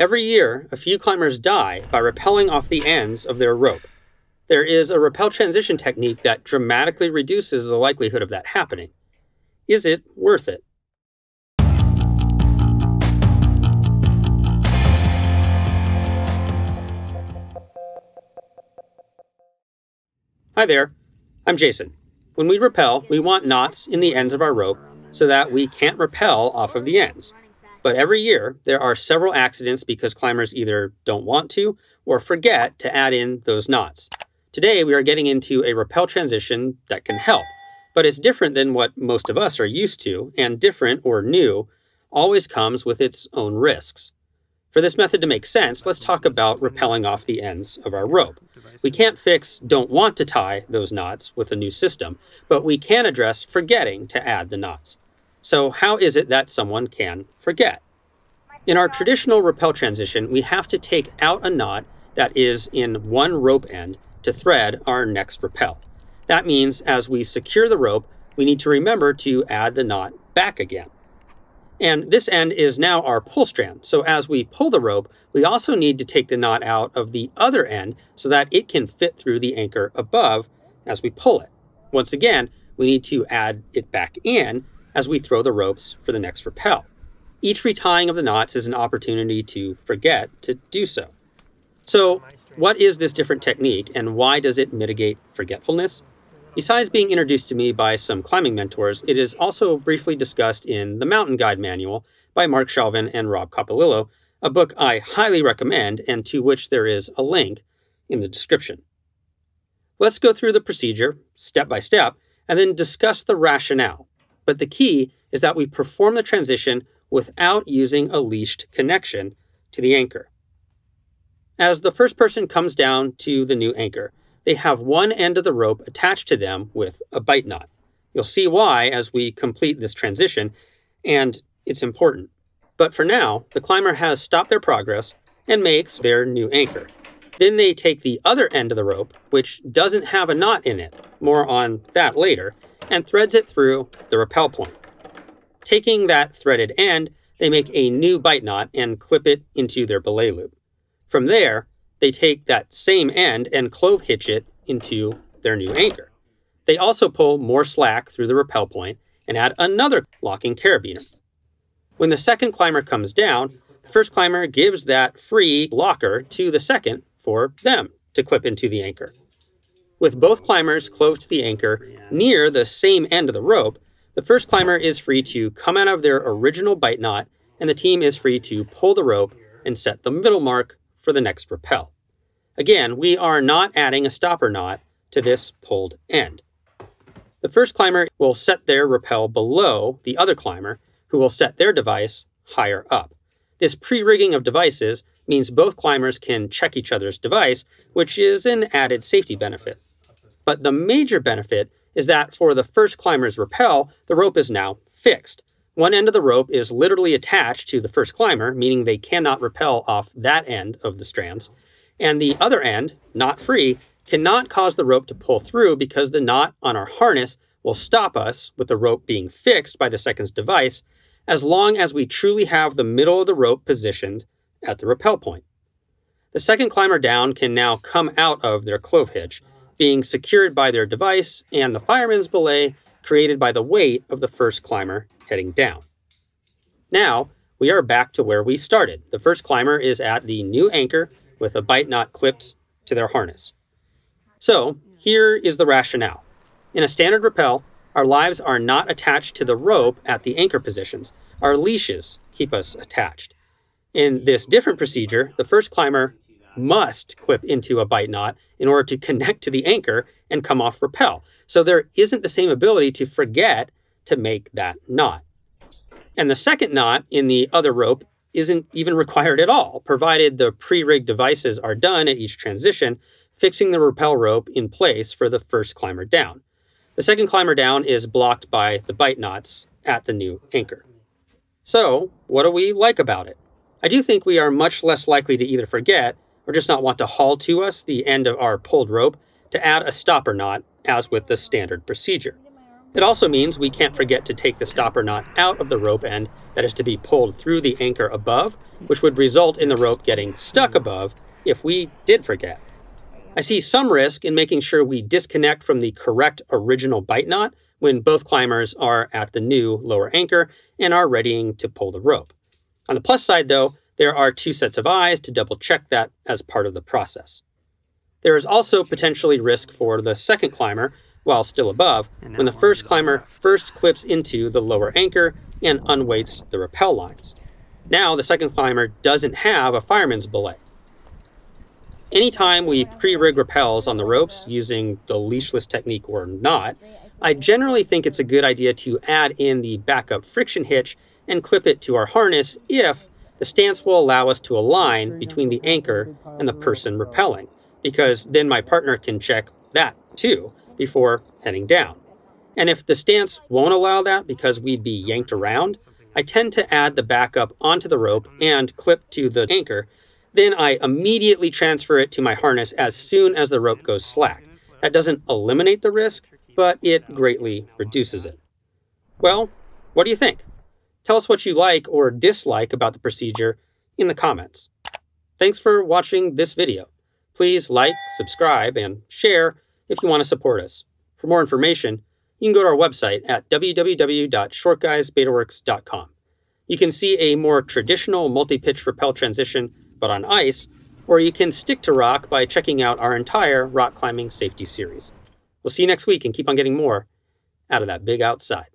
Every year, a few climbers die by rappelling off the ends of their rope. There is a rappel transition technique that dramatically reduces the likelihood of that happening. Is it worth it? Hi there, I'm Jason. When we rappel, we want knots in the ends of our rope so that we can't rappel off of the ends. But every year, there are several accidents because climbers either don't want to or forget to add in those knots. Today, we are getting into a rappel transition that can help, but it's different than what most of us are used to, and different or new always comes with its own risks. For this method to make sense, let's talk about rappelling off the ends of our rope. We can't fix don't want to tie those knots with a new system, but we can address forgetting to add the knots. So how is it that someone can forget? In our traditional rappel transition, we have to take out a knot that is in one rope end to thread our next rappel. That means as we secure the rope, we need to remember to add the knot back again. And this end is now our pull strand. So as we pull the rope, we also need to take the knot out of the other end so that it can fit through the anchor above as we pull it. Once again, we need to add it back in as we throw the ropes for the next rappel. Each retying of the knots is an opportunity to forget to do so. So what is this different technique and why does it mitigate forgetfulness? Besides being introduced to me by some climbing mentors, it is also briefly discussed in the Mountain Guide Manual by Marc Chauvin and Rob Coppolillo, a book I highly recommend and to which there is a link in the description. Let's go through the procedure step by step and then discuss the rationale but the key is that we perform the transition without using a leashed connection to the anchor. As the first person comes down to the new anchor, they have one end of the rope attached to them with a bite knot. You'll see why as we complete this transition, and it's important. But for now, the climber has stopped their progress and makes their new anchor. Then they take the other end of the rope, which doesn't have a knot in it, more on that later, and threads it through the rappel point. Taking that threaded end, they make a new bite knot and clip it into their belay loop. From there, they take that same end and clove hitch it into their new anchor. They also pull more slack through the rappel point and add another locking carabiner. When the second climber comes down, the first climber gives that free locker to the second for them to clip into the anchor. With both climbers close to the anchor near the same end of the rope, the first climber is free to come out of their original bite knot, and the team is free to pull the rope and set the middle mark for the next rappel. Again, we are not adding a stopper knot to this pulled end. The first climber will set their rappel below the other climber, who will set their device higher up. This pre-rigging of devices means both climbers can check each other's device, which is an added safety benefit. But the major benefit is that for the first climber's rappel, the rope is now fixed. One end of the rope is literally attached to the first climber, meaning they cannot rappel off that end of the strands. And the other end, not free, cannot cause the rope to pull through because the knot on our harness will stop us with the rope being fixed by the second's device as long as we truly have the middle of the rope positioned at the rappel point. The second climber down can now come out of their clove hitch, being secured by their device and the fireman's belay created by the weight of the first climber heading down. Now, we are back to where we started. The first climber is at the new anchor with a bite knot clipped to their harness. So, here is the rationale. In a standard rappel, our lives are not attached to the rope at the anchor positions. Our leashes keep us attached. In this different procedure, the first climber must clip into a bite knot in order to connect to the anchor and come off rappel. So there isn't the same ability to forget to make that knot. And the second knot in the other rope isn't even required at all, provided the pre-rigged devices are done at each transition, fixing the rappel rope in place for the first climber down. The second climber down is blocked by the bite knots at the new anchor. So, what do we like about it? I do think we are much less likely to either forget or just not want to haul to us the end of our pulled rope to add a stopper knot as with the standard procedure. It also means we can't forget to take the stopper knot out of the rope end that is to be pulled through the anchor above, which would result in the rope getting stuck above if we did forget. I see some risk in making sure we disconnect from the correct original bite knot when both climbers are at the new lower anchor and are readying to pull the rope. On the plus side, though, there are two sets of eyes to double check that as part of the process. There is also potentially risk for the second climber while still above when the first climber first clips into the lower anchor and unweights the rappel lines. Now the second climber doesn't have a fireman's belay. Anytime we pre-rig rappels on the ropes using the leashless technique or not, I generally think it's a good idea to add in the backup friction hitch and clip it to our harness if the stance will allow us to align between the anchor and the person rappelling, because then my partner can check that too before heading down. And if the stance won't allow that because we'd be yanked around, I tend to add the backup onto the rope and clip to the anchor then I immediately transfer it to my harness as soon as the rope goes slack. That doesn't eliminate the risk, but it greatly reduces it. Well, what do you think? Tell us what you like or dislike about the procedure in the comments. Thanks for watching this video. Please like, subscribe, and share if you want to support us. For more information, you can go to our website at www.shortguysbetaworks.com. You can see a more traditional multi-pitch rappel transition but on ice, or you can stick to rock by checking out our entire rock climbing safety series. We'll see you next week and keep on getting more out of that big outside.